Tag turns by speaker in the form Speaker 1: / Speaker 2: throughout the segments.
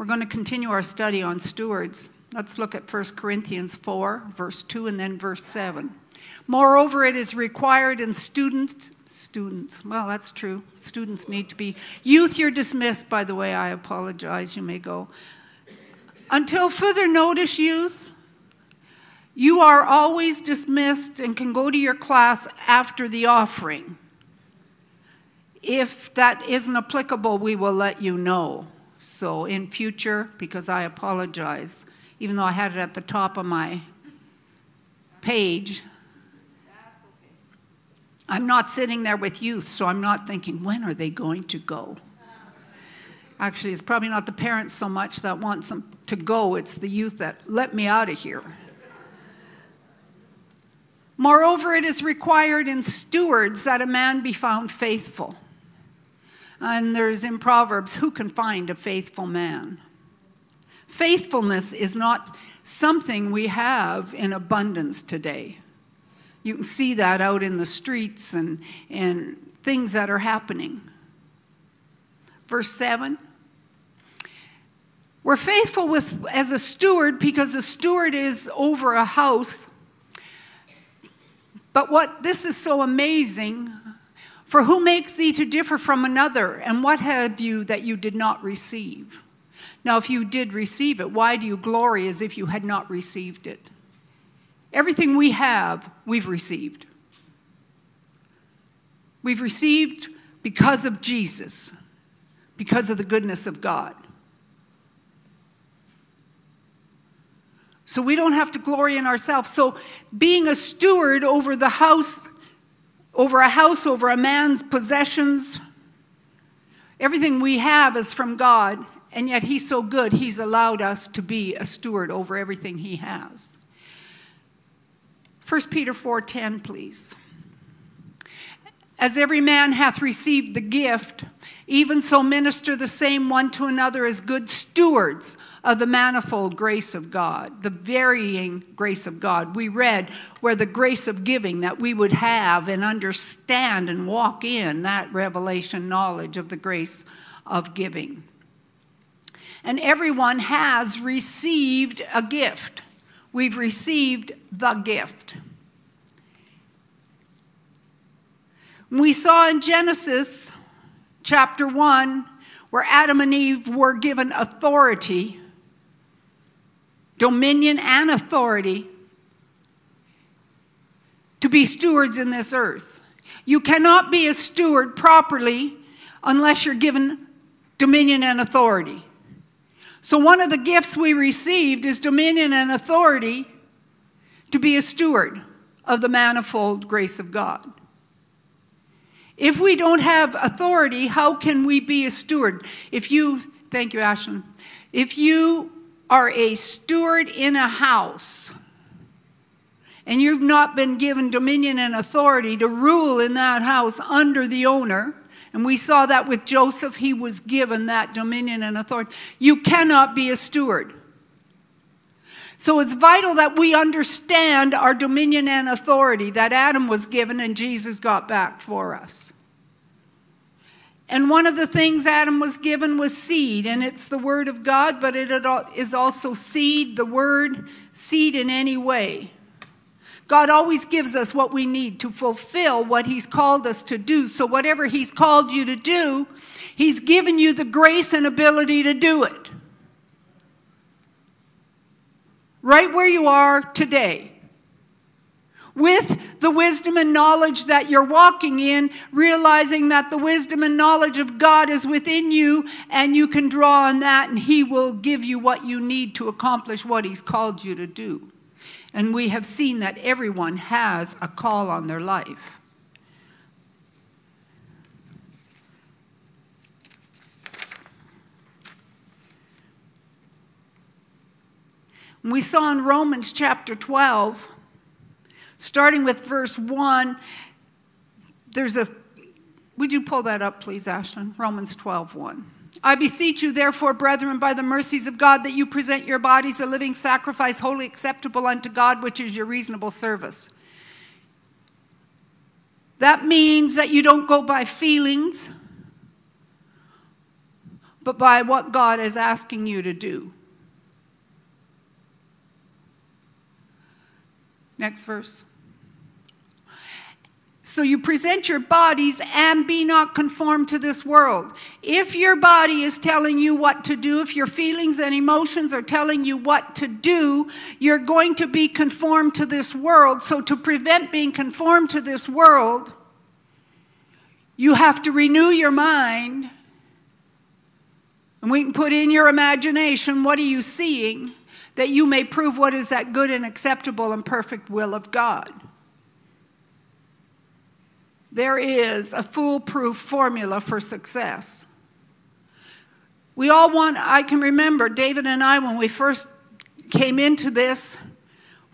Speaker 1: We're going to continue our study on stewards. Let's look at 1 Corinthians 4, verse 2, and then verse 7. Moreover, it is required in students, students, well, that's true. Students need to be. Youth, you're dismissed, by the way. I apologize. You may go. Until further notice, youth, you are always dismissed and can go to your class after the offering. If that isn't applicable, we will let you know. So in future, because I apologize, even though I had it at the top of my page, I'm not sitting there with youth, so I'm not thinking, when are they going to go? Actually, it's probably not the parents so much that wants them to go, it's the youth that let me out of here. Moreover, it is required in stewards that a man be found faithful. And there's in Proverbs, who can find a faithful man? Faithfulness is not something we have in abundance today. You can see that out in the streets and, and things that are happening. Verse 7 We're faithful with, as a steward because a steward is over a house but what this is so amazing for who makes thee to differ from another, and what have you that you did not receive? Now, if you did receive it, why do you glory as if you had not received it? Everything we have, we've received. We've received because of Jesus, because of the goodness of God. So we don't have to glory in ourselves. So being a steward over the house, over a house, over a man's possessions, everything we have is from God, and yet He's so good, He's allowed us to be a steward over everything He has. 1 Peter 4:10, please. As every man hath received the gift, even so minister the same one to another as good stewards of the manifold grace of God, the varying grace of God. We read where the grace of giving that we would have and understand and walk in that revelation knowledge of the grace of giving. And everyone has received a gift. We've received the gift. We saw in Genesis chapter 1 where Adam and Eve were given authority dominion, and authority to be stewards in this earth. You cannot be a steward properly unless you're given dominion and authority. So, one of the gifts we received is dominion and authority to be a steward of the manifold grace of God. If we don't have authority, how can we be a steward? If you, thank you, Ashlyn, if you are a steward in a house and you've not been given dominion and authority to rule in that house under the owner, and we saw that with Joseph, he was given that dominion and authority, you cannot be a steward. So it's vital that we understand our dominion and authority that Adam was given and Jesus got back for us. And one of the things Adam was given was seed, and it's the word of God, but it is also seed, the word, seed in any way. God always gives us what we need to fulfill what He's called us to do. So, whatever He's called you to do, He's given you the grace and ability to do it. Right where you are today with the wisdom and knowledge that you're walking in, realizing that the wisdom and knowledge of God is within you, and you can draw on that, and He will give you what you need to accomplish what He's called you to do. And we have seen that everyone has a call on their life. We saw in Romans chapter 12 starting with verse 1, there's a, would you pull that up, please, Ashlyn? Romans 12, 1. I beseech you, therefore, brethren, by the mercies of God, that you present your bodies a living sacrifice, holy acceptable unto God, which is your reasonable service. That means that you don't go by feelings but by what God is asking you to do. Next verse. So you present your bodies and be not conformed to this world. If your body is telling you what to do, if your feelings and emotions are telling you what to do, you're going to be conformed to this world. So to prevent being conformed to this world, you have to renew your mind. And we can put in your imagination what are you seeing that you may prove what is that good and acceptable and perfect will of God. There is a foolproof formula for success. We all want, I can remember David and I when we first came into this,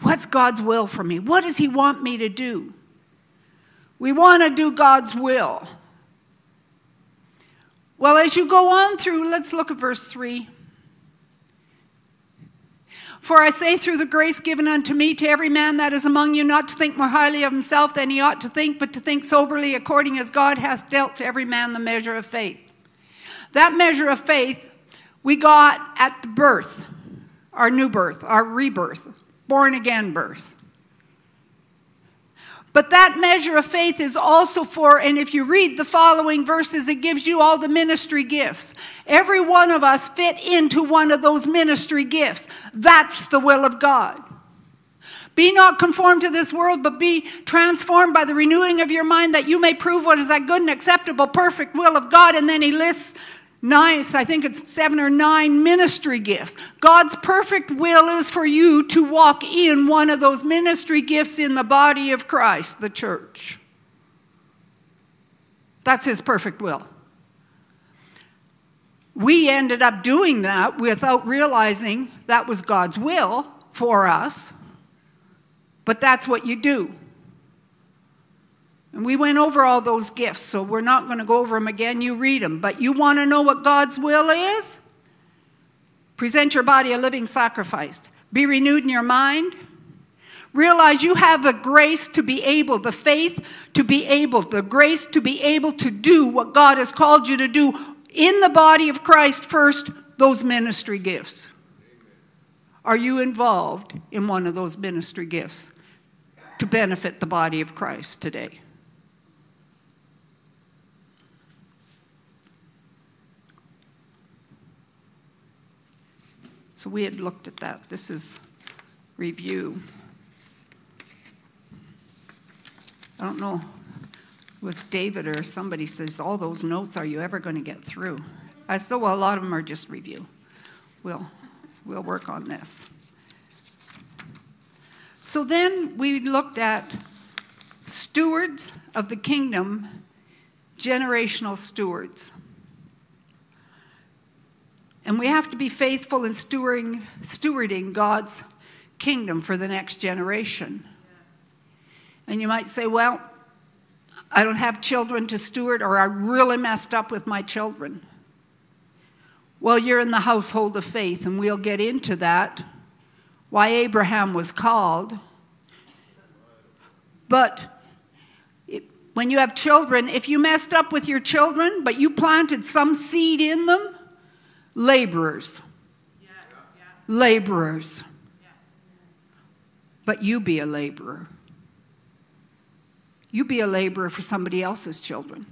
Speaker 1: what's God's will for me? What does He want me to do? We want to do God's will. Well, as you go on through, let's look at verse 3. For I say, through the grace given unto me, to every man that is among you, not to think more highly of himself than he ought to think, but to think soberly, according as God hath dealt to every man the measure of faith. That measure of faith we got at the birth, our new birth, our rebirth, born again birth. But that measure of faith is also for, and if you read the following verses, it gives you all the ministry gifts. Every one of us fit into one of those ministry gifts. That's the will of God. Be not conformed to this world, but be transformed by the renewing of your mind that you may prove what is that good and acceptable, perfect will of God. And then he lists nice, I think it's seven or nine ministry gifts. God's perfect will is for you to walk in one of those ministry gifts in the body of Christ, the church. That's his perfect will. We ended up doing that without realizing that was God's will for us, but that's what you do. And we went over all those gifts, so we're not going to go over them again. You read them. But you want to know what God's will is? Present your body a living sacrifice. Be renewed in your mind. Realize you have the grace to be able, the faith to be able, the grace to be able to do what God has called you to do in the body of Christ first, those ministry gifts. Are you involved in one of those ministry gifts to benefit the body of Christ today? So we had looked at that. This is review. I don't know, with David or somebody says, all those notes, are you ever going to get through? I said, well, a lot of them are just review. We'll, we'll work on this. So then we looked at stewards of the kingdom, generational stewards. And we have to be faithful in stewarding, stewarding God's kingdom for the next generation. And you might say, well, I don't have children to steward, or I really messed up with my children. Well, you're in the household of faith, and we'll get into that, why Abraham was called. But when you have children, if you messed up with your children, but you planted some seed in them, laborers. Laborers. But you be a laborer. You be a laborer for somebody else's children.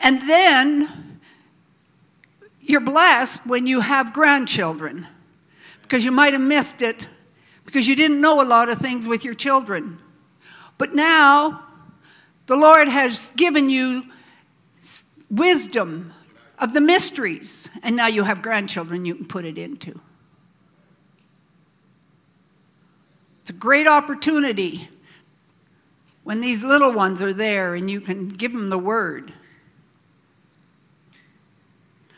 Speaker 1: And then you're blessed when you have grandchildren because you might have missed it because you didn't know a lot of things with your children. But now the Lord has given you wisdom of the mysteries. And now you have grandchildren you can put it into. It's a great opportunity when these little ones are there and you can give them the word.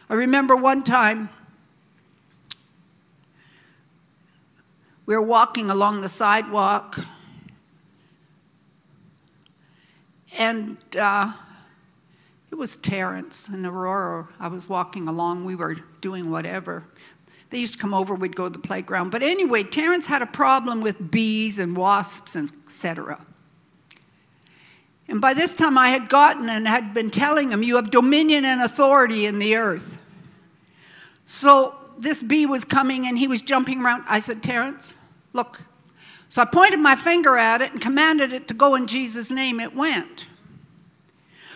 Speaker 1: I remember one time we were walking along the sidewalk and uh, it was Terrence and Aurora. I was walking along, we were doing whatever. They used to come over, we'd go to the playground. But anyway, Terrence had a problem with bees and wasps and etc. And by this time, I had gotten and had been telling him, You have dominion and authority in the earth. So this bee was coming and he was jumping around. I said, Terence, look. So I pointed my finger at it and commanded it to go in Jesus' name. It went.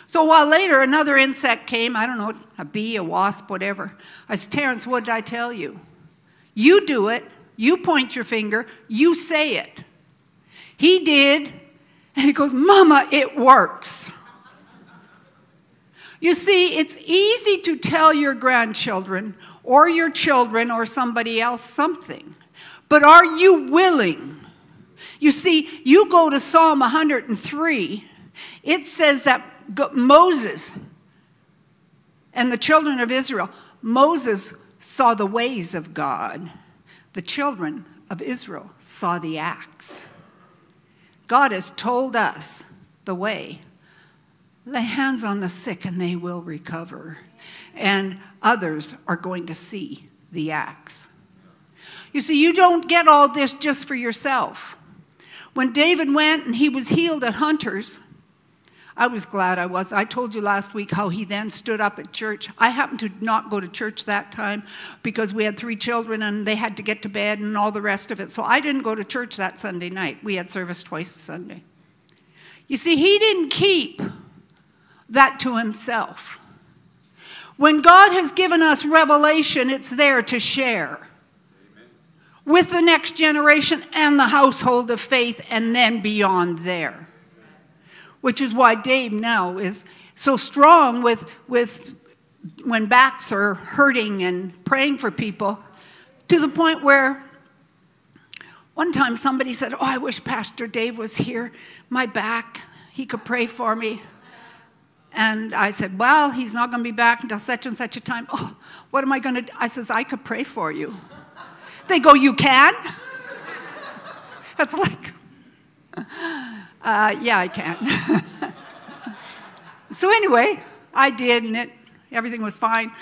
Speaker 1: So a while later, another insect came. I don't know, a bee, a wasp, whatever. I said, Terence, what did I tell you? You do it. You point your finger. You say it. He did. And he goes, Mama, it works. You see, it's easy to tell your grandchildren or your children or somebody else something, but are you willing? You see, you go to Psalm 103, it says that Moses and the children of Israel, Moses saw the ways of God, the children of Israel saw the acts. God has told us the way. Lay hands on the sick and they will recover. And others are going to see the acts. You see, you don't get all this just for yourself. When David went and he was healed at Hunters, I was glad I was. I told you last week how he then stood up at church. I happened to not go to church that time because we had three children and they had to get to bed and all the rest of it. So I didn't go to church that Sunday night. We had service twice a Sunday. You see, he didn't keep that to himself. When God has given us revelation, it's there to share with the next generation and the household of faith and then beyond there which is why Dave now is so strong with, with when backs are hurting and praying for people to the point where one time somebody said, Oh, I wish Pastor Dave was here, my back, he could pray for me. And I said, Well, he's not going to be back until such and such a time. Oh, what am I going to do? I says, I could pray for you. They go, You can? That's like, uh, yeah, I can. so anyway, I did, and it, everything was fine.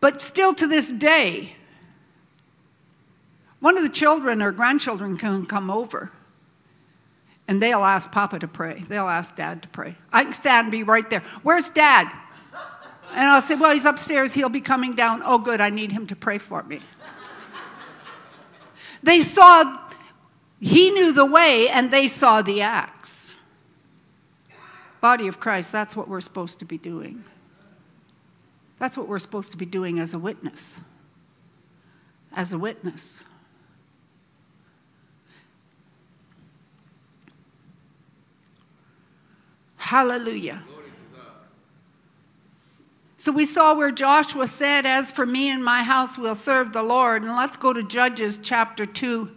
Speaker 1: But still to this day, one of the children or grandchildren can come over and they'll ask Papa to pray. They'll ask Dad to pray. I can stand and be right there. Where's Dad? And I'll say, Well, he's upstairs. He'll be coming down. Oh, good. I need him to pray for me. they saw he knew the way and they saw the acts. Body of Christ, that's what we're supposed to be doing. That's what we're supposed to be doing as a witness. As a witness. Hallelujah. So we saw where Joshua said, As for me and my house, we'll serve the Lord. And let's go to Judges chapter 2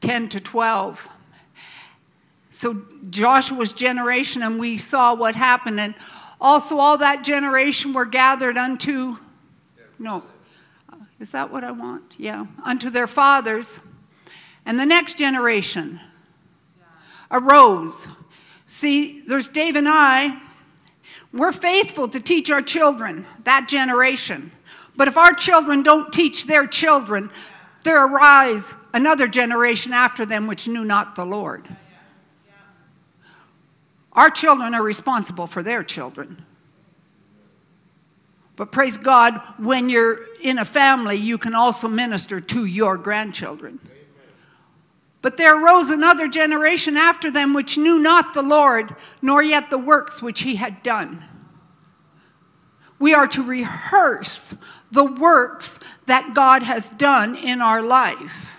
Speaker 1: 10 to 12. So Joshua's generation, and we saw what happened. And also, all that generation were gathered unto, no, is that what I want? Yeah, unto their fathers. And the next generation arose. See, there's Dave and I. We're faithful to teach our children, that generation. But if our children don't teach their children, there arise another generation after them which knew not the Lord. Our children are responsible for their children. But praise God, when you're in a family, you can also minister to your grandchildren. But there arose another generation after them which knew not the Lord, nor yet the works which he had done. We are to rehearse the works that God has done in our life.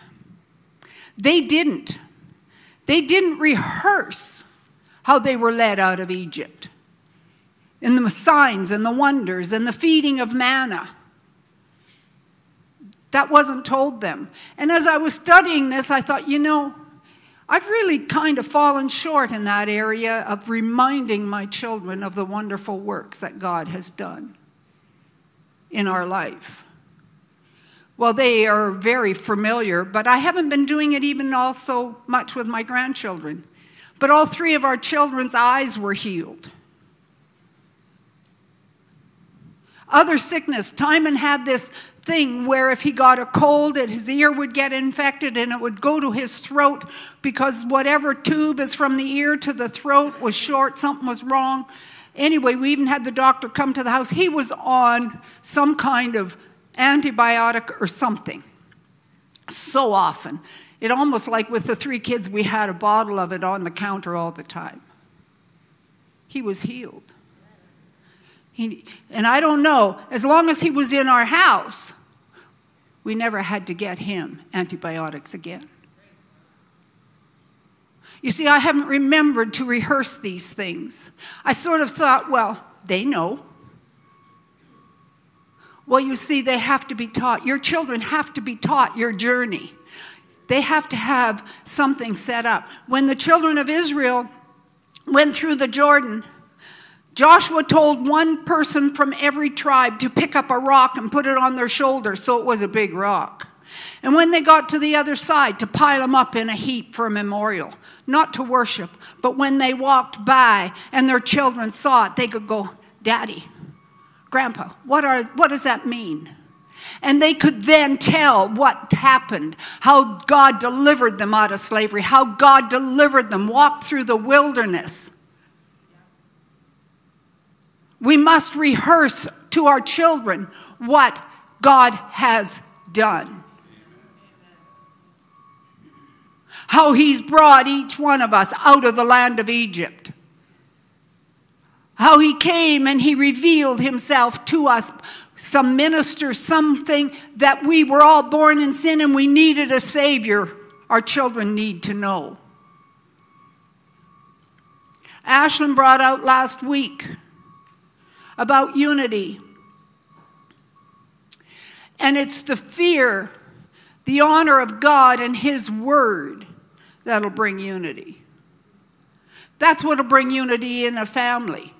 Speaker 1: They didn't. They didn't rehearse how they were led out of Egypt in the signs and the wonders and the feeding of manna. That wasn't told them. And as I was studying this, I thought, you know, I've really kind of fallen short in that area of reminding my children of the wonderful works that God has done in our life. Well, they are very familiar, but I haven't been doing it even also much with my grandchildren. But all three of our children's eyes were healed. Other sickness. Timon had this thing where if he got a cold, his ear would get infected and it would go to his throat because whatever tube is from the ear to the throat was short, something was wrong. Anyway, we even had the doctor come to the house. He was on some kind of antibiotic or something so often. It almost like with the three kids, we had a bottle of it on the counter all the time. He was healed. He, and I don't know, as long as he was in our house, we never had to get him antibiotics again. You see, I haven't remembered to rehearse these things. I sort of thought, well, they know. Well, you see, they have to be taught. Your children have to be taught your journey. They have to have something set up. When the children of Israel went through the Jordan, Joshua told one person from every tribe to pick up a rock and put it on their shoulder so it was a big rock. And when they got to the other side, to pile them up in a heap for a memorial, not to worship, but when they walked by and their children saw it, they could go, Daddy, Grandpa, what, are, what does that mean? And they could then tell what happened, how God delivered them out of slavery, how God delivered them, walked through the wilderness. We must rehearse to our children what God has done. How he's brought each one of us out of the land of Egypt. How he came and he revealed himself to us, some minister, something that we were all born in sin and we needed a Savior. Our children need to know. Ashlyn brought out last week about unity. And it's the fear, the honor of God and His Word that'll bring unity. That's what'll bring unity in a family.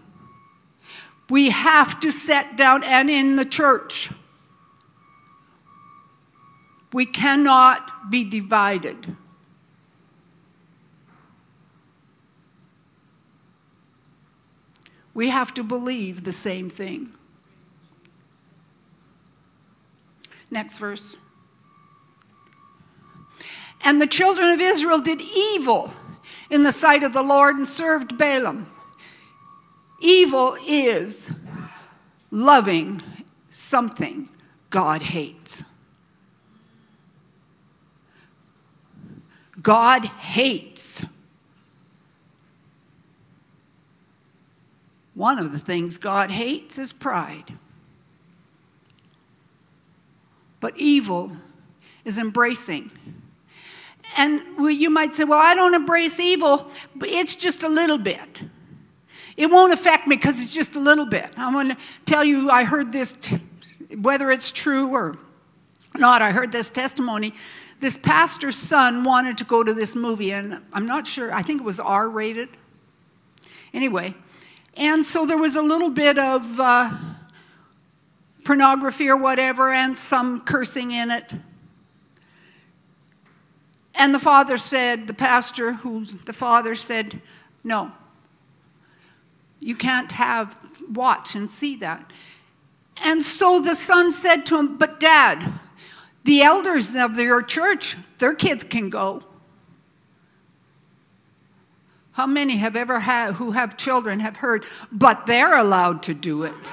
Speaker 1: We have to set down, and in the church, we cannot be divided. We have to believe the same thing. Next verse. And the children of Israel did evil in the sight of the Lord and served Baalim. Evil is loving something God hates. God hates One of the things God hates is pride. But evil is embracing. And you might say, well, I don't embrace evil, but it's just a little bit. It won't affect me because it's just a little bit. I want to tell you, I heard this, whether it's true or not, I heard this testimony. This pastor's son wanted to go to this movie, and I'm not sure, I think it was R rated. Anyway, and so there was a little bit of uh, pornography or whatever, and some cursing in it. And the father said, the pastor, who's the father said, no, you can't have, watch and see that. And so the son said to him, but dad, the elders of your church, their kids can go. How many have ever had, who have children, have heard, but they're allowed to do it?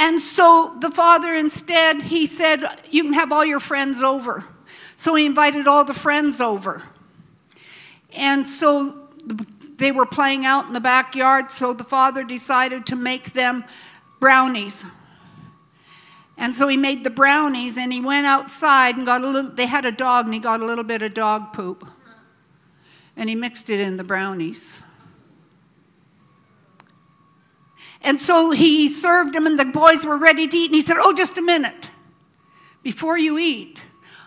Speaker 1: And so the father instead, he said, You can have all your friends over. So he invited all the friends over. And so they were playing out in the backyard, so the father decided to make them brownies. And so he made the brownies and he went outside and got a little, they had a dog and he got a little bit of dog poop. And he mixed it in the brownies. And so he served them and the boys were ready to eat. And he said, Oh, just a minute. Before you eat,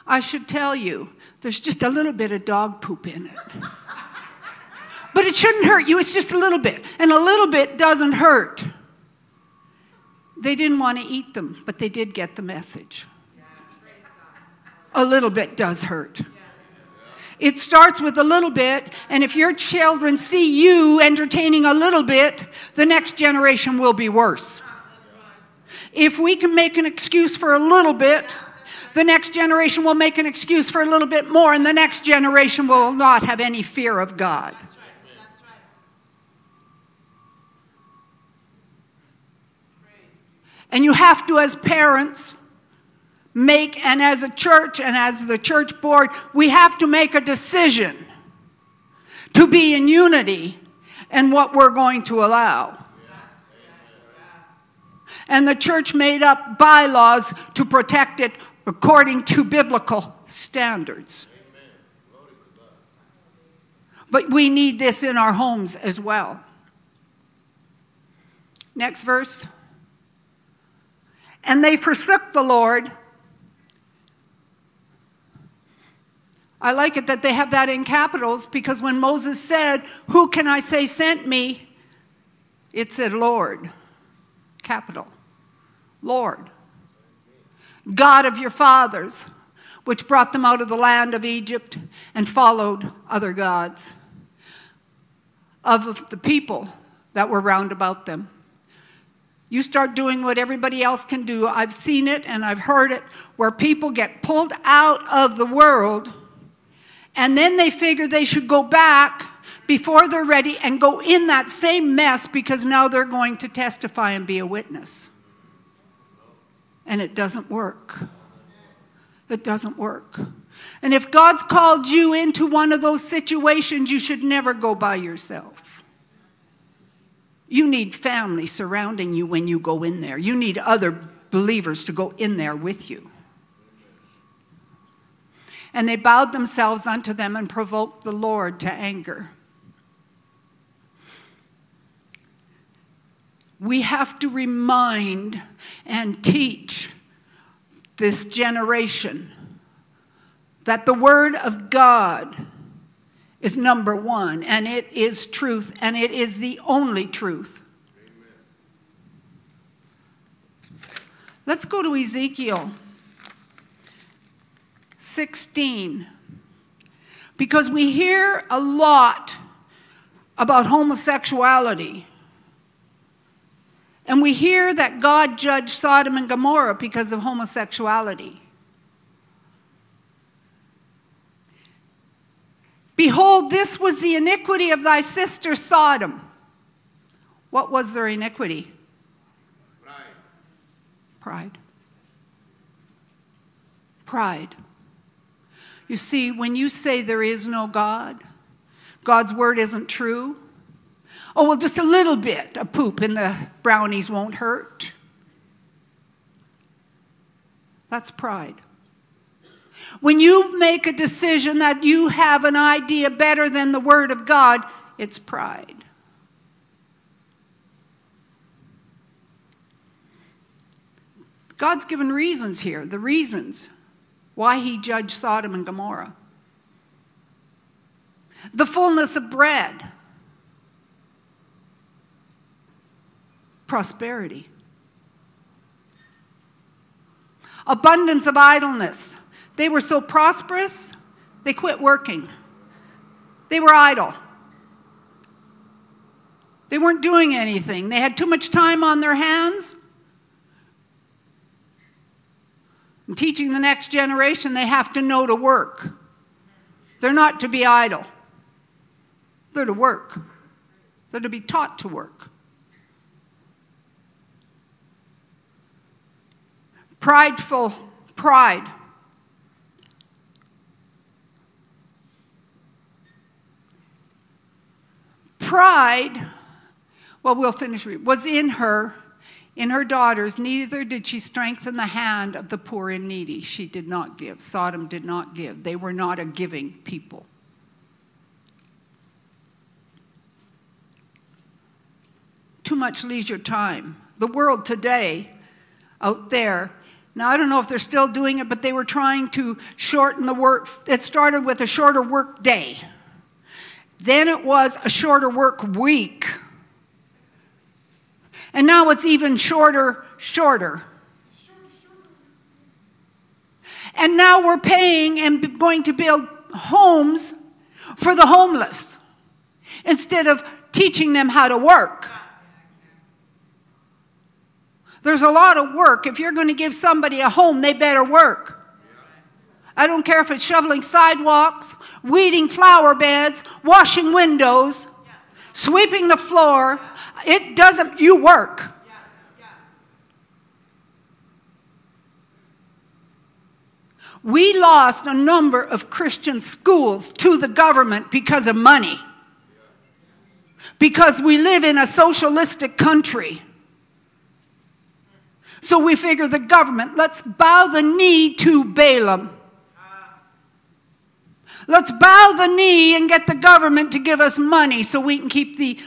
Speaker 1: I should tell you there's just a little bit of dog poop in it. but it shouldn't hurt you, it's just a little bit. And a little bit doesn't hurt. They didn't want to eat them, but they did get the message. A little bit does hurt. It starts with a little bit, and if your children see you entertaining a little bit, the next generation will be worse. If we can make an excuse for a little bit, the next generation will make an excuse for a little bit more, and the next generation will not have any fear of God. And you have to, as parents, make, and as a church and as the church board, we have to make a decision to be in unity in what we're going to allow. And the church made up bylaws to protect it according to biblical standards. But we need this in our homes as well. Next verse. And they forsook the Lord. I like it that they have that in capitals because when Moses said, Who can I say sent me? It said, Lord. Capital. Lord. God of your fathers, which brought them out of the land of Egypt and followed other gods of the people that were round about them. You start doing what everybody else can do. I've seen it and I've heard it where people get pulled out of the world and then they figure they should go back before they're ready and go in that same mess because now they're going to testify and be a witness and it doesn't work. It doesn't work. And if God's called you into one of those situations, you should never go by yourself. You need family surrounding you when you go in there. You need other believers to go in there with you. And they bowed themselves unto them and provoked the Lord to anger. we have to remind and teach this generation that the Word of God is number one, and it is truth, and it is the only truth. Amen. Let's go to Ezekiel 16, because we hear a lot about homosexuality. And we hear that God judged Sodom and Gomorrah because of homosexuality. Behold, this was the iniquity of thy sister Sodom. What was their iniquity? Pride. Pride. Pride. You see, when you say there is no God, God's word isn't true, Oh, well, just a little bit of poop in the brownies won't hurt. That's pride. When you make a decision that you have an idea better than the Word of God, it's pride. God's given reasons here, the reasons why He judged Sodom and Gomorrah. The fullness of bread. prosperity. Abundance of idleness. They were so prosperous, they quit working. They were idle. They weren't doing anything. They had too much time on their hands. And teaching the next generation, they have to know to work. They're not to be idle, they're to work, they're to be taught to work. prideful pride. Pride, well, we'll finish, was in her, in her daughters, neither did she strengthen the hand of the poor and needy. She did not give. Sodom did not give. They were not a giving people. Too much leisure time. The world today out there now, I don't know if they're still doing it, but they were trying to shorten the work. It started with a shorter work day. Then it was a shorter work week. And now it's even shorter, shorter. And now we're paying and going to build homes for the homeless instead of teaching them how to work. There's a lot of work. If you're going to give somebody a home, they better work. I don't care if it's shoveling sidewalks, weeding flower beds, washing windows, sweeping the floor. It doesn't, you work. We lost a number of Christian schools to the government because of money. Because we live in a socialistic country. So we figure the government, let's bow the knee to Balaam. Let's bow the knee and get the government to give us money so we can keep the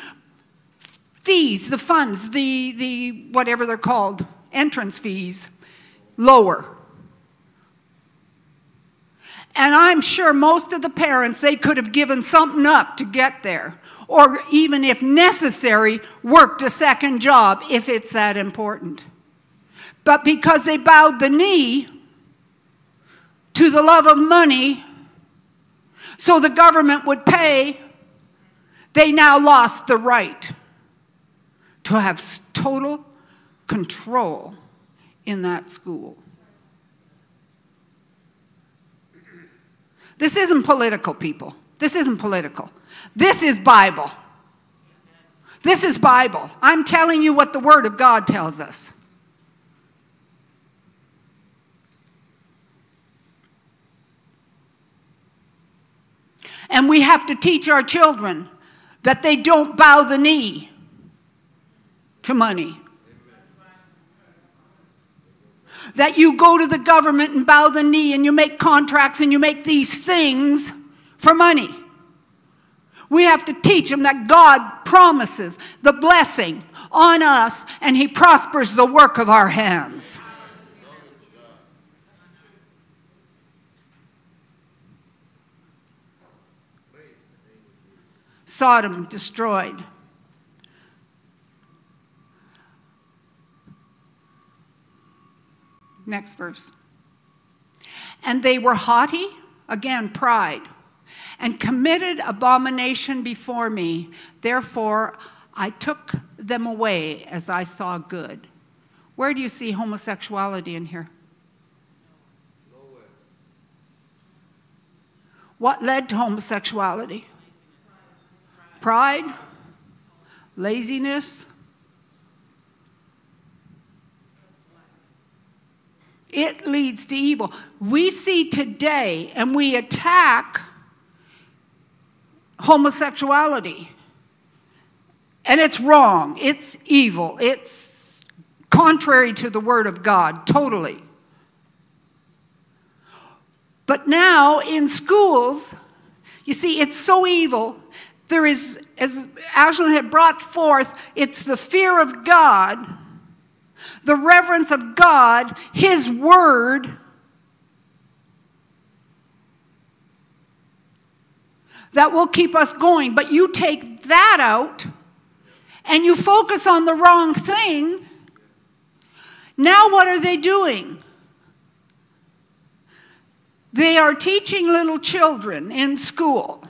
Speaker 1: fees, the funds, the, the whatever they're called, entrance fees, lower. And I'm sure most of the parents, they could have given something up to get there. Or even if necessary, worked a second job if it's that important. But because they bowed the knee to the love of money, so the government would pay, they now lost the right to have total control in that school. This isn't political, people. This isn't political. This is Bible. This is Bible. I'm telling you what the Word of God tells us. And we have to teach our children that they don't bow the knee to money that you go to the government and bow the knee and you make contracts and you make these things for money. We have to teach them that God promises the blessing on us and He prospers the work of our hands. Sodom destroyed. Next verse. And they were haughty, again, pride, and committed abomination before me. Therefore, I took them away as I saw good. Where do you see homosexuality in here? Nowhere. What led to homosexuality? Pride, laziness, it leads to evil. We see today and we attack homosexuality. And it's wrong. It's evil. It's contrary to the Word of God, totally. But now in schools, you see, it's so evil. There is, as Ashlyn had brought forth, it's the fear of God the reverence of God, His Word, that will keep us going. But you take that out and you focus on the wrong thing. Now, what are they doing? They are teaching little children in school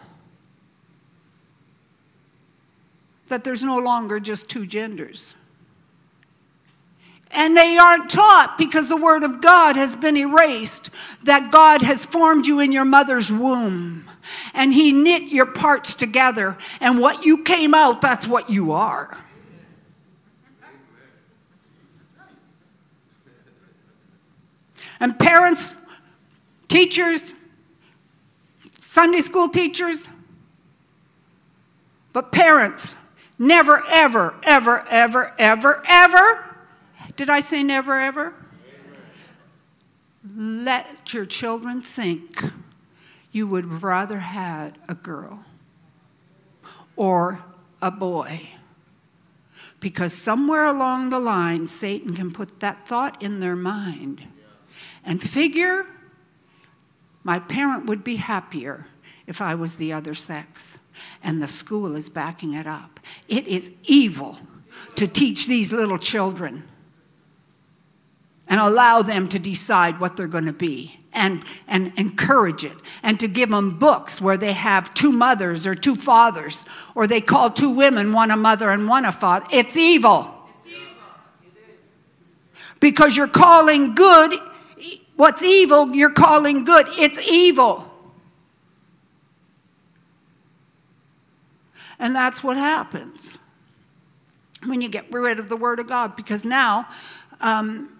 Speaker 1: that there's no longer just two genders. And they aren't taught because the Word of God has been erased, that God has formed you in your mother's womb. And He knit your parts together. And what you came out, that's what you are. And parents, teachers, Sunday school teachers, but parents, never, ever, ever, ever, ever, ever did I say never ever? Let your children think you would rather had a girl or a boy. Because somewhere along the line, Satan can put that thought in their mind and figure my parent would be happier if I was the other sex. And the school is backing it up. It is evil to teach these little children and allow them to decide what they're going to be. and, and encourage it and to give them books where they have two mothers or two fathers or they call two women, one a mother and one a father. It's evil. It's evil. It is because you're calling good what's evil, you're calling good. It's evil. And that's what happens when you get rid of the Word of God. Because now, um,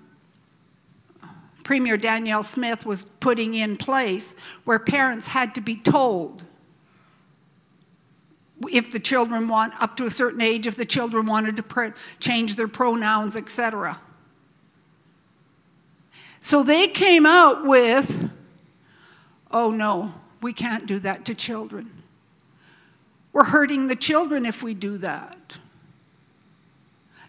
Speaker 1: Premier Danielle Smith was putting in place where parents had to be told if the children want up to a certain age if the children wanted to change their pronouns etc so they came out with oh no we can't do that to children we're hurting the children if we do that.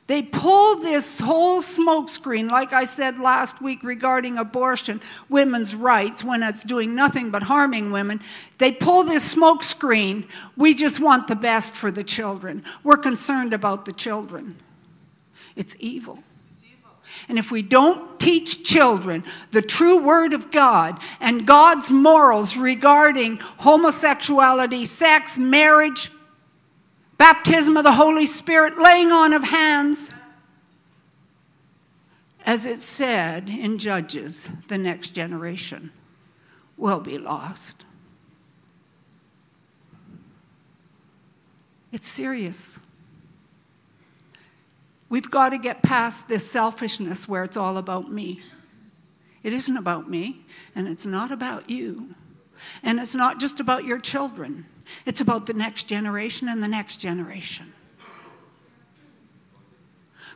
Speaker 1: They pulled this whole smokescreen, like I said last week regarding abortion, women's rights, when it's doing nothing but harming women. They pull this smokescreen. We just want the best for the children. We're concerned about the children. It's evil. And if we don't teach children the true word of God and God's morals regarding homosexuality, sex, marriage, baptism of the Holy Spirit, laying on of hands, as it said in Judges, the next generation will be lost. It's serious. We've got to get past this selfishness where it's all about me. It isn't about me, and it's not about you. And it's not just about your children, it's about the next generation and the next generation.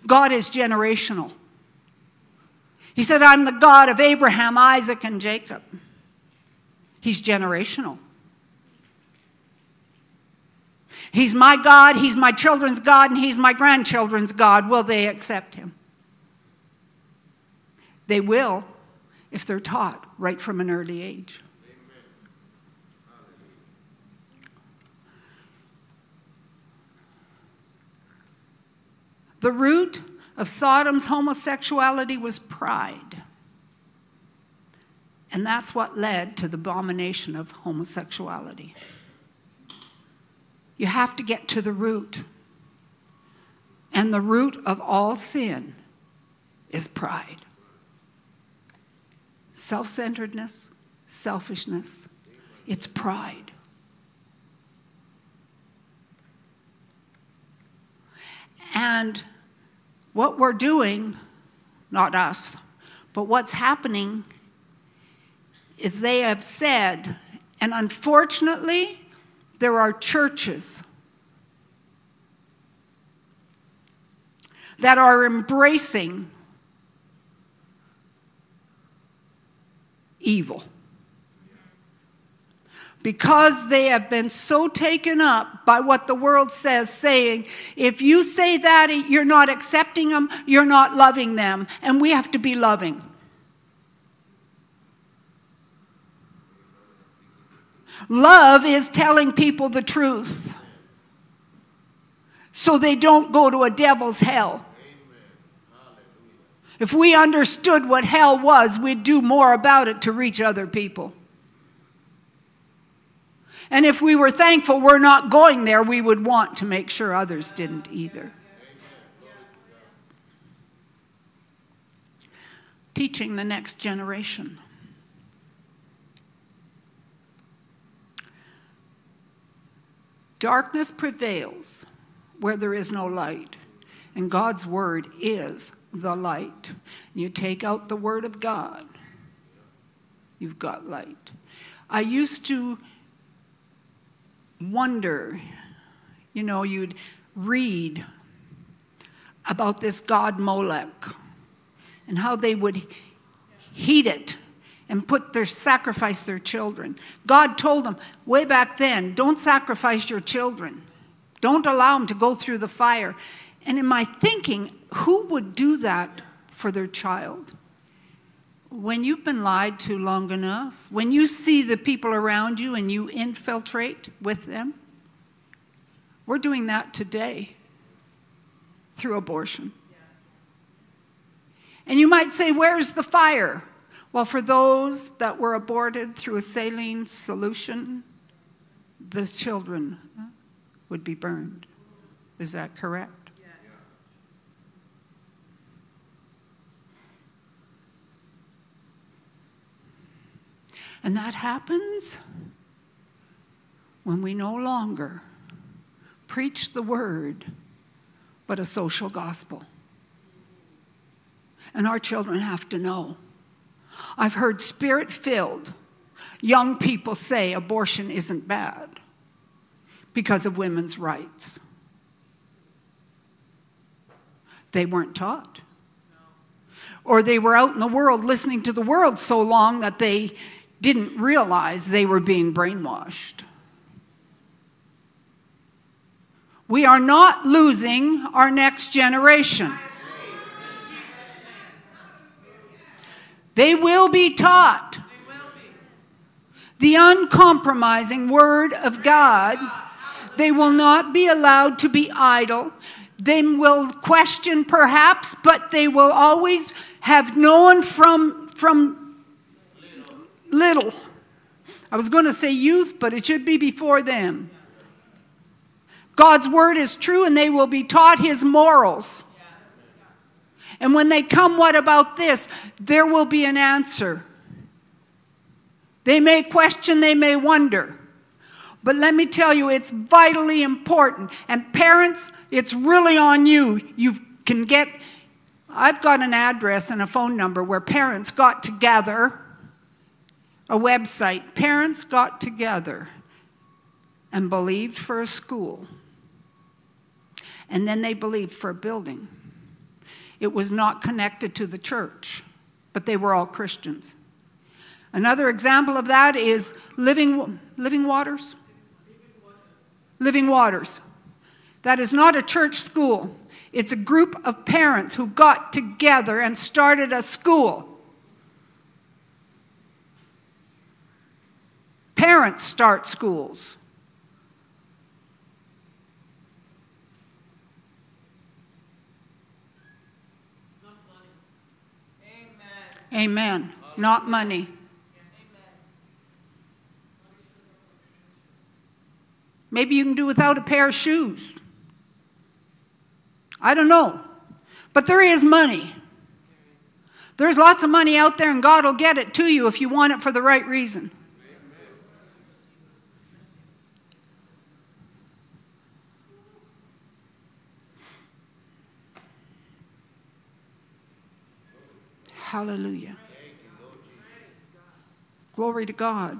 Speaker 1: God is generational. He said, I'm the God of Abraham, Isaac, and Jacob. He's generational. He's my God, He's my children's God, and He's my grandchildren's God. Will they accept Him? They will if they're taught right from an early age. The root of Sodom's homosexuality was pride. And that's what led to the abomination of homosexuality. You have to get to the root. And the root of all sin is pride self centeredness, selfishness. It's pride. And what we're doing, not us, but what's happening is they have said, and unfortunately, there are churches that are embracing evil. Because they have been so taken up by what the world says, saying, if you say that, you're not accepting them, you're not loving them, and we have to be loving. Love is telling people the truth so they don't go to a devil's hell. If we understood what hell was, we'd do more about it to reach other people. And if we were thankful we're not going there, we would want to make sure others didn't either. Teaching the next generation. Darkness prevails where there is no light, and God's word is the light. You take out the word of God, you've got light. I used to wonder, you know, you'd read about this god Molech and how they would heat it and put their sacrifice their children. God told them way back then, don't sacrifice your children. Don't allow them to go through the fire. And in my thinking, who would do that for their child? When you've been lied to long enough, when you see the people around you and you infiltrate with them, we're doing that today through abortion. And you might say, Where's the fire? Well, for those that were aborted through a saline solution, the children would be burned. Is that correct? And that happens when we no longer preach the word, but a social gospel. And our children have to know. I've heard spirit filled young people say abortion isn't bad because of women's rights. They weren't taught. Or they were out in the world listening to the world so long that they didn't realize they were being brainwashed. We are not losing our next generation. They will be taught the uncompromising Word of God. They will not be allowed to be idle. They will question perhaps, but they will always have known from, from little. I was going to say youth, but it should be before them. God's word is true, and they will be taught his morals. And when they come, what about this? There will be an answer. They may question, they may wonder. But let me tell you, it's vitally important. And parents, it's really on you. You can get, I've got an address and a phone number where parents got together, a website. Parents got together and believed for a school. And then they believed for a building. It was not connected to the church, but they were all Christians. Another example of that is Living, living Waters. Living Waters. That is not a church school. It's a group of parents who got together and started a school. Parents start schools. Amen. Not money. Maybe you can do without a pair of shoes. I don't know. But there is money. There's lots of money out there, and God will get it to you if you want it for the right reason. Hallelujah. Glory to God.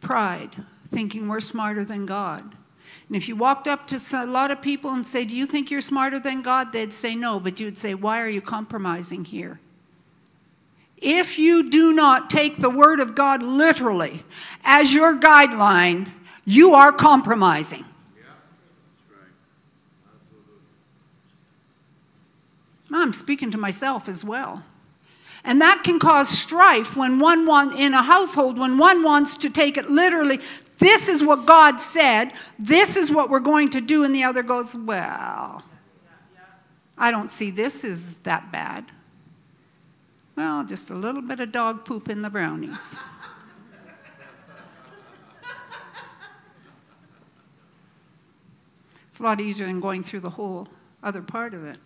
Speaker 1: Pride, thinking we're smarter than God. And if you walked up to a lot of people and said, Do you think you're smarter than God? They'd say no, but you'd say, Why are you compromising here? If you do not take the Word of God literally as your guideline, you are compromising. I'm speaking to myself as well. And that can cause strife when one want, in a household when one wants to take it literally. This is what God said. This is what we're going to do. And the other goes, Well, I don't see this as that bad. Well, just a little bit of dog poop in the brownies. It's a lot easier than going through the whole other part of it.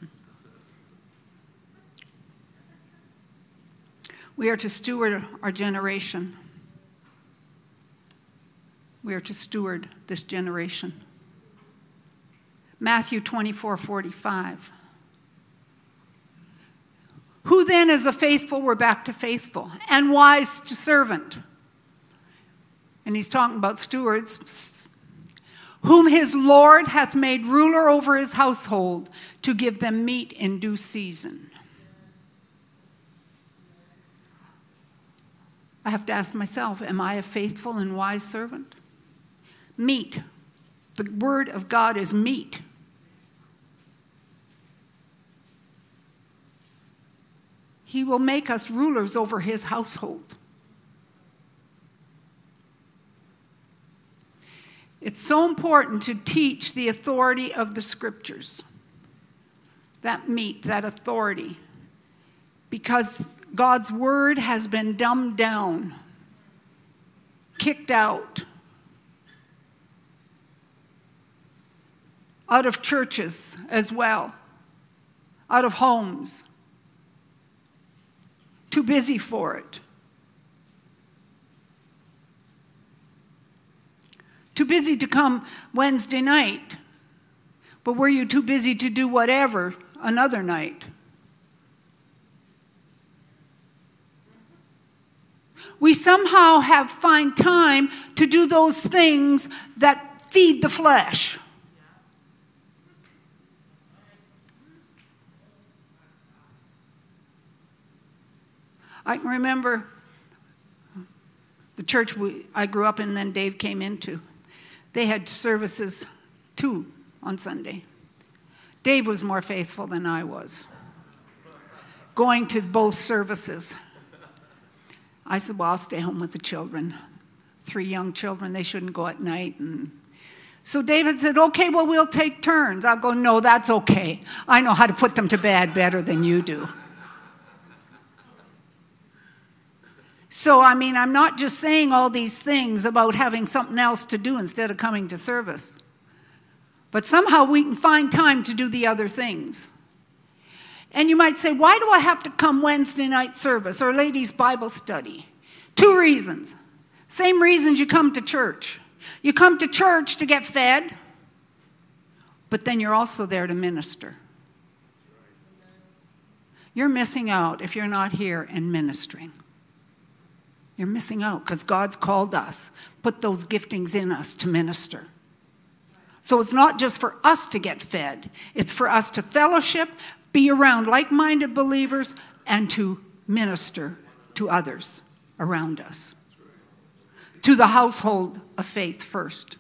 Speaker 1: We are to steward our generation. We are to steward this generation. Matthew 24 45. Who then is a faithful? We're back to faithful. And wise to servant. And he's talking about stewards. Whom his Lord hath made ruler over his household to give them meat in due season. I have to ask myself, am I a faithful and wise servant? Meat. The word of God is meat. He will make us rulers over his household. It's so important to teach the authority of the scriptures. That meat, that authority. because God's word has been dumbed down, kicked out, out of churches as well, out of homes. Too busy for it. Too busy to come Wednesday night. But were you too busy to do whatever another night? We somehow have find time to do those things that feed the flesh. I can remember the church we, I grew up in, then Dave came into. They had services two on Sunday. Dave was more faithful than I was, going to both services. I said, Well, I'll stay home with the children. Three young children, they shouldn't go at night. And so David said, Okay, well, we'll take turns. I'll go, No, that's okay. I know how to put them to bed better than you do. So, I mean, I'm not just saying all these things about having something else to do instead of coming to service. But somehow we can find time to do the other things. And you might say, why do I have to come Wednesday night service or ladies' Bible study? Two reasons. Same reasons you come to church. You come to church to get fed, but then you're also there to minister. You're missing out if you're not here and ministering. You're missing out because God's called us, put those giftings in us to minister. So it's not just for us to get fed, it's for us to fellowship, be around like minded believers, and to minister to others around us. To the household of faith first.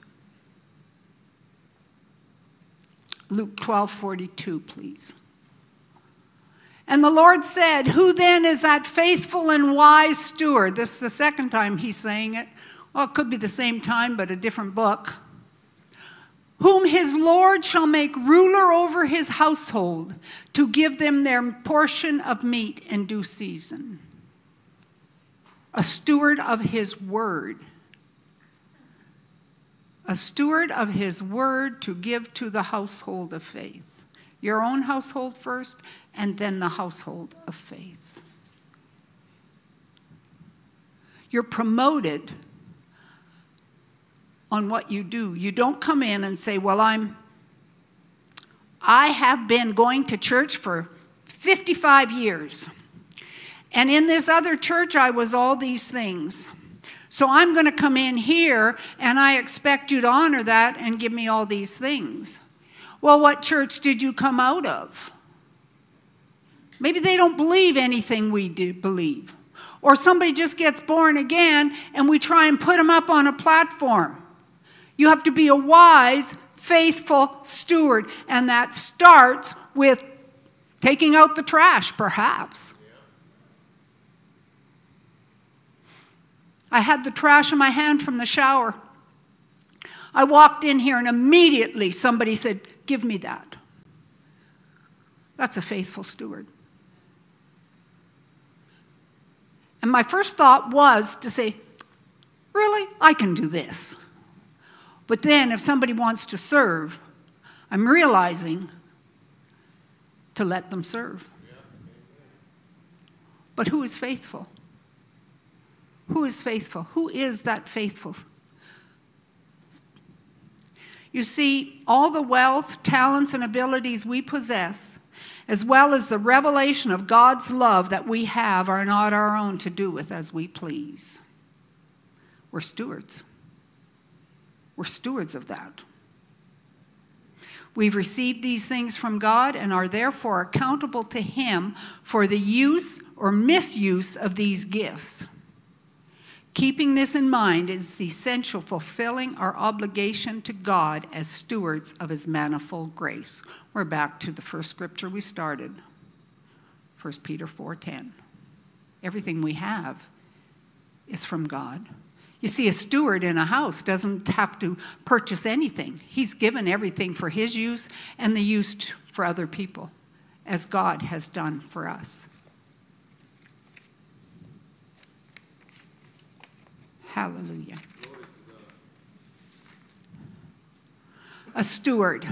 Speaker 1: Luke 12 42, please. And the Lord said, Who then is that faithful and wise steward? This is the second time he's saying it. Well, it could be the same time, but a different book. Whom his Lord shall make ruler over his household to give them their portion of meat in due season. A steward of his word. A steward of his word to give to the household of faith. Your own household first, and then the household of faith. You're promoted on what you do. You don't come in and say, Well, I'm, I have been going to church for 55 years. And in this other church, I was all these things. So I'm going to come in here and I expect you to honor that and give me all these things. Well, what church did you come out of? Maybe they don't believe anything we do believe. Or somebody just gets born again and we try and put them up on a platform. You have to be a wise, faithful steward, and that starts with taking out the trash, perhaps. I had the trash in my hand from the shower. I walked in here and immediately somebody said, Give me that. That's a faithful steward. And my first thought was to say, Really? I can do this. But then, if somebody wants to serve, I'm realizing to let them serve. But who is faithful? Who is faithful? Who is that faithful? You see, all the wealth, talents, and abilities we possess as well as the revelation of God's love that we have, are not our own to do with as we please. We're stewards. We're stewards of that. We've received these things from God and are therefore accountable to Him for the use or misuse of these gifts. Keeping this in mind is essential fulfilling our obligation to God as stewards of his manifold grace. We're back to the first scripture we started. 1 Peter 4:10. Everything we have is from God. You see, a steward in a house doesn't have to purchase anything. He's given everything for his use and the use for other people, as God has done for us. Hallelujah. A steward,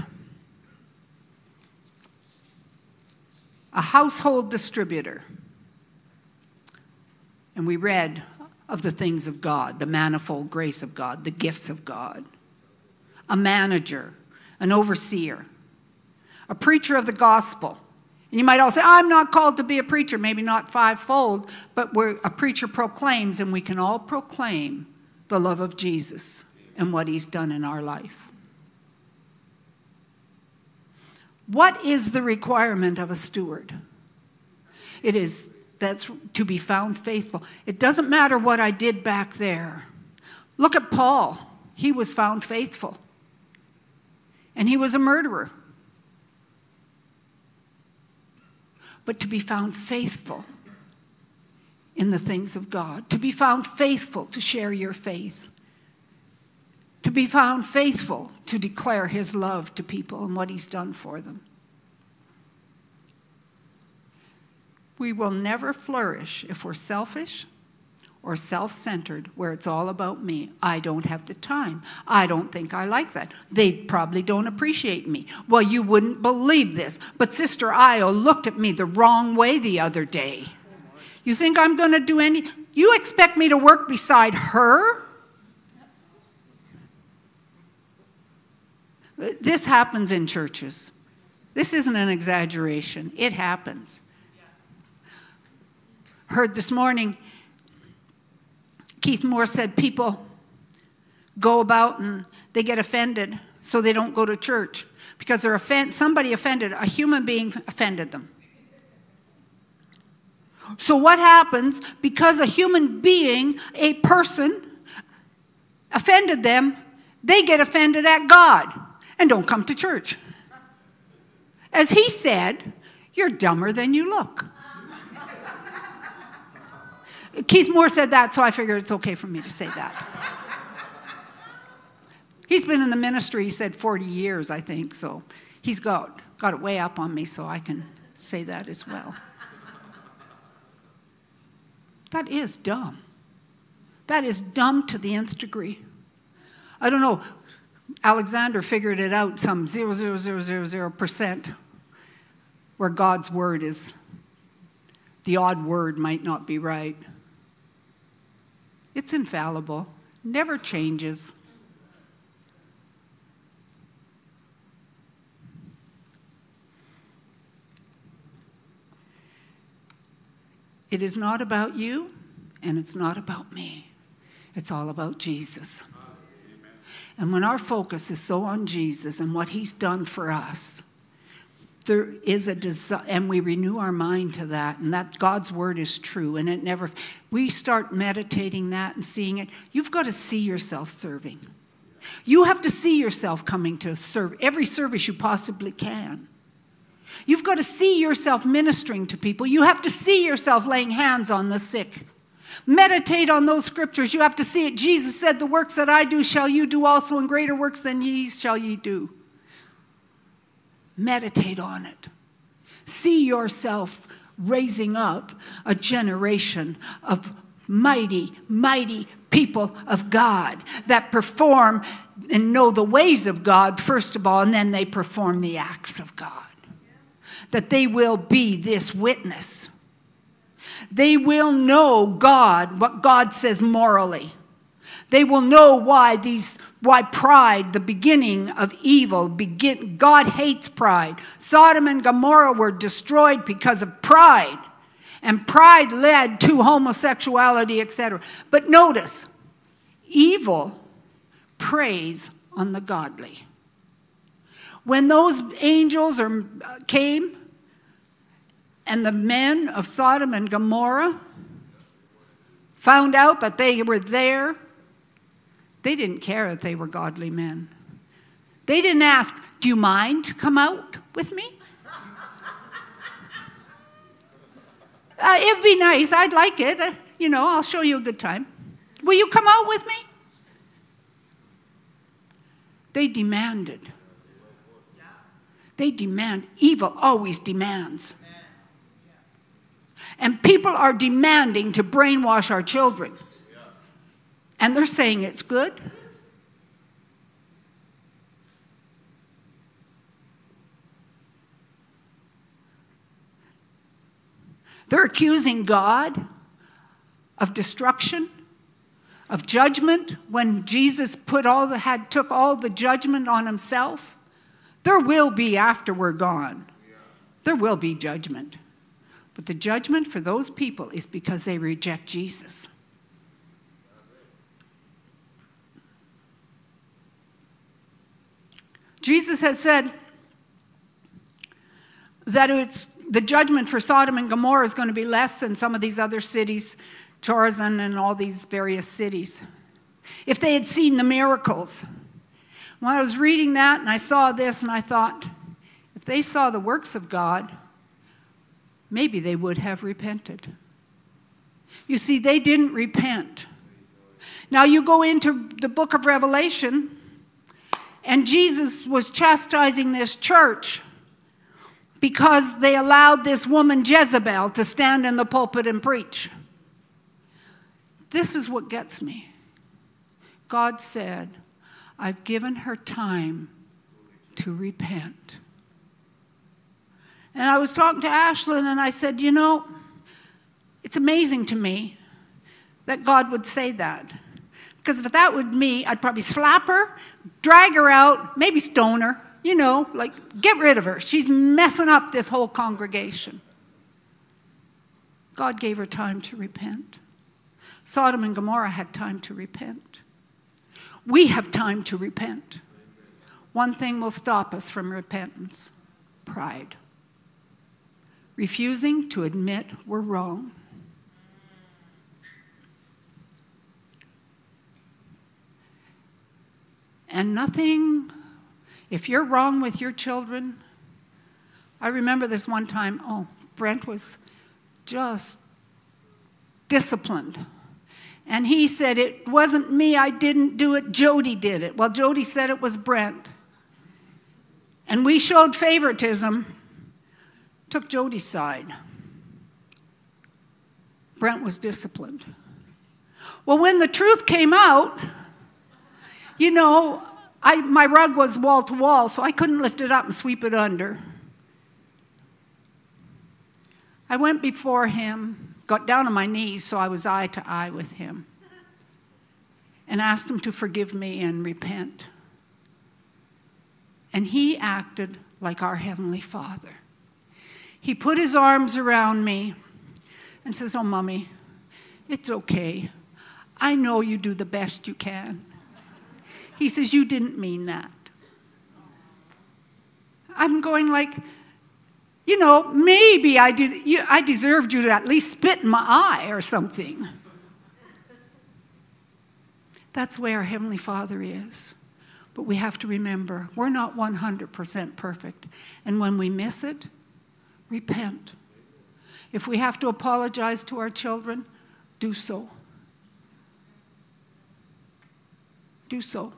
Speaker 1: a household distributor. And we read of the things of God, the manifold grace of God, the gifts of God. A manager, an overseer, a preacher of the gospel. And you might all say, I'm not called to be a preacher, maybe not fivefold, but where a preacher proclaims, and we can all proclaim the love of Jesus and what he's done in our life. What is the requirement of a steward? It is that's to be found faithful. It doesn't matter what I did back there. Look at Paul. He was found faithful. And he was a murderer. But to be found faithful in the things of God, to be found faithful to share your faith, to be found faithful to declare his love to people and what he's done for them. We will never flourish if we're selfish or self centered, where it's all about me. I don't have the time. I don't think I like that. They probably don't appreciate me. Well, you wouldn't believe this, but Sister Io looked at me the wrong way the other day. You think I'm going to do any? You expect me to work beside her? This happens in churches. This isn't an exaggeration, it happens heard this morning, Keith Moore said people go about and they get offended, so they don't go to church because they're offend- somebody offended, a human being offended them. So, what happens because a human being, a person, offended them, they get offended at God and don't come to church. As he said, you're dumber than you look. Keith Moore said that, so I figured it's okay for me to say that. He's been in the ministry, he said 40 years, I think, so he's got, got it way up on me, so I can say that as well. That is dumb. That is dumb to the nth degree. I don't know. Alexander figured it out some 0.0000% where God's word is. The odd word might not be right. It's infallible, never changes. It is not about you and it's not about me. It's all about Jesus. And when our focus is so on Jesus and what he's done for us, there is a desire, and we renew our mind to that, and that God's word is true, and it never, we start meditating that and seeing it. You've got to see yourself serving. You have to see yourself coming to serve every service you possibly can. You've got to see yourself ministering to people. You have to see yourself laying hands on the sick. Meditate on those scriptures. You have to see it. Jesus said, The works that I do shall you do also, and greater works than ye shall ye do. Meditate on it. See yourself raising up a generation of mighty, mighty people of God that perform and know the ways of God, first of all, and then they perform the acts of God. That they will be this witness. They will know God, what God says morally. They will know why these why pride, the beginning of evil, begin God hates pride. Sodom and Gomorrah were destroyed because of pride. And pride led to homosexuality, etc. But notice, evil preys on the godly. When those angels are, uh, came and the men of Sodom and Gomorrah found out that they were there they didn't care that they were godly men. They didn't ask, Do you mind to come out with me? Uh, it'd be nice. I'd like it. Uh, you know, I'll show you a good time. Will you come out with me? They demanded. They demand. Evil always demands. And people are demanding to brainwash our children. And they're saying it's good. They're accusing God of destruction, of judgment when Jesus put all the had took all the judgment on himself. There will be after we're gone. There will be judgment. But the judgment for those people is because they reject Jesus. Jesus has said that it's the judgment for Sodom and Gomorrah is going to be less than some of these other cities, Chorazin and all these various cities. If they had seen the miracles. When I was reading that and I saw this and I thought, if they saw the works of God, maybe they would have repented. You see, they didn't repent. Now you go into the book of Revelation, and Jesus was chastising this church because they allowed this woman Jezebel to stand in the pulpit and preach. This is what gets me. God said, I've given her time to repent. And I was talking to Ashlyn and I said, You know, it's amazing to me that God would say that. Because if that would me, I'd probably slap her, drag her out, maybe stone her you know, like, get rid of her. She's messing up this whole congregation. God gave her time to repent. Sodom and Gomorrah had time to repent. We have time to repent. One thing will stop us from repentance pride. Refusing to admit we're wrong. And nothing if you're wrong with your children, I remember this one time, oh, Brent was just disciplined. And he said, It wasn't me, I didn't do it, Jody did it. Well, Jody said it was Brent. And we showed favoritism, took Jody's side. Brent was disciplined. Well, when the truth came out, you know, I, my rug was wall to wall, so I couldn't lift it up and sweep it under. I went before him, got down on my knees so I was eye to eye with him, and asked him to forgive me and repent. And he acted like our Heavenly Father. He put his arms around me and says, Oh, Mummy, it's okay. I know you do the best you can. He says, You didn't mean that. I'm going like, you know, maybe I, de- you, I deserved you to at least spit in my eye or something. That's where our Heavenly Father is. But we have to remember, we're not 100% perfect. And when we miss it, repent. If we have to apologize to our children, do so. Do so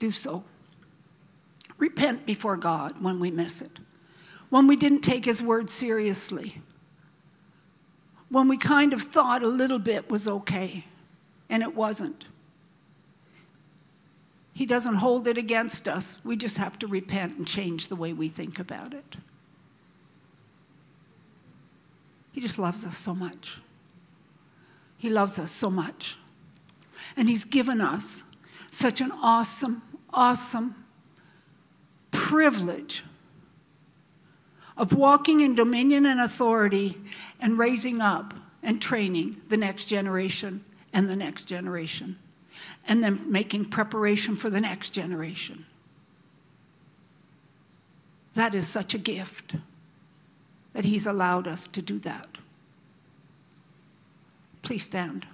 Speaker 1: do so. Repent before God when we miss it, when we didn't take His word seriously, when we kind of thought a little bit was okay and it wasn't. He doesn't hold it against us. We just have to repent and change the way we think about it. He just loves us so much. He loves us so much. And He's given us such an awesome awesome privilege of walking in dominion and authority and raising up and training the next generation and the next generation, and then making preparation for the next generation. That is such a gift that He's allowed us to do that. Please stand.